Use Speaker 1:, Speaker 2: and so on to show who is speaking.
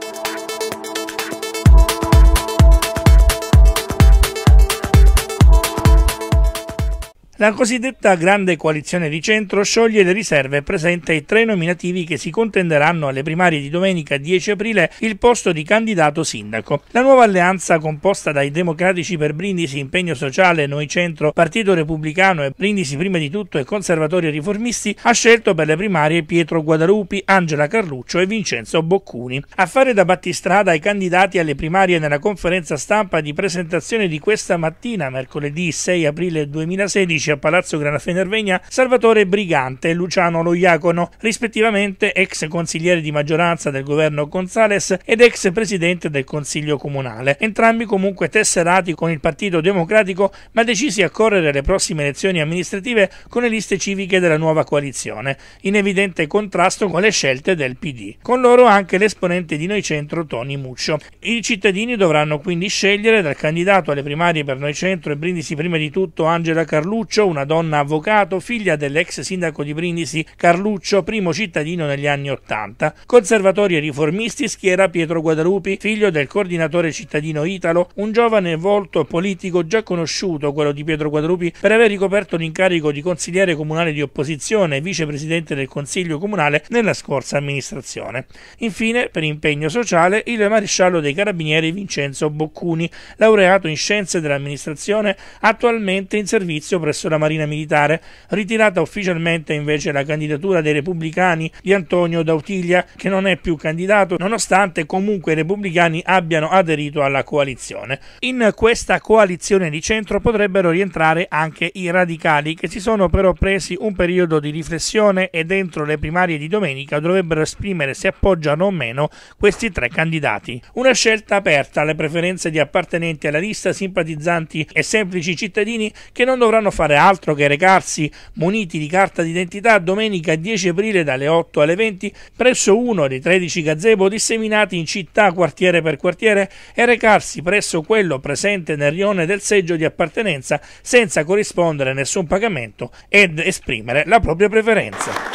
Speaker 1: Thank you. La cosiddetta grande coalizione di centro scioglie le riserve e presenta i tre nominativi che si contenderanno alle primarie di domenica 10 aprile il posto di candidato sindaco. La nuova alleanza composta dai democratici per Brindisi Impegno Sociale, Noi Centro, Partito Repubblicano e Brindisi prima di tutto e conservatori e riformisti ha scelto per le primarie Pietro Guadalupi, Angela Carluccio e Vincenzo Boccuni. A fare da battistrada ai candidati alle primarie nella conferenza stampa di presentazione di questa mattina, mercoledì 6 aprile 2016, a Palazzo Granafenervegna Salvatore Brigante e Luciano Loiacono, rispettivamente ex consigliere di maggioranza del governo Gonzales ed ex presidente del Consiglio Comunale, entrambi comunque tesserati con il Partito Democratico ma decisi a correre le prossime elezioni amministrative con le liste civiche della nuova coalizione, in evidente contrasto con le scelte del PD. Con loro anche l'esponente di Noi Centro Tony Muccio. I cittadini dovranno quindi scegliere dal candidato alle primarie per Noi Centro e Brindisi prima di tutto Angela Carluccio Carluccio, una donna avvocato, figlia dell'ex sindaco di Brindisi Carluccio, primo cittadino negli anni Ottanta. Conservatori e riformisti schiera Pietro Guadalupi, figlio del coordinatore cittadino Italo, un giovane volto politico già conosciuto, quello di Pietro Guadalupi, per aver ricoperto l'incarico di consigliere comunale di opposizione e vicepresidente del Consiglio Comunale nella scorsa amministrazione. Infine, per impegno sociale, il maresciallo dei carabinieri Vincenzo Boccuni, laureato in scienze dell'amministrazione, attualmente in servizio presso la Marina Militare, ritirata ufficialmente invece la candidatura dei repubblicani di Antonio Dautiglia, che non è più candidato, nonostante comunque i repubblicani abbiano aderito alla coalizione. In questa coalizione di centro potrebbero rientrare anche i radicali, che si sono però presi un periodo di riflessione e dentro le primarie di domenica dovrebbero esprimere se appoggiano o meno questi tre candidati. Una scelta aperta alle preferenze di appartenenti alla lista, simpatizzanti e semplici cittadini che non dovranno fare altro che recarsi muniti di carta d'identità domenica 10 aprile dalle 8 alle 20 presso uno dei 13 gazebo disseminati in città quartiere per quartiere e recarsi presso quello presente nel rione del seggio di appartenenza senza corrispondere nessun pagamento ed esprimere la propria preferenza.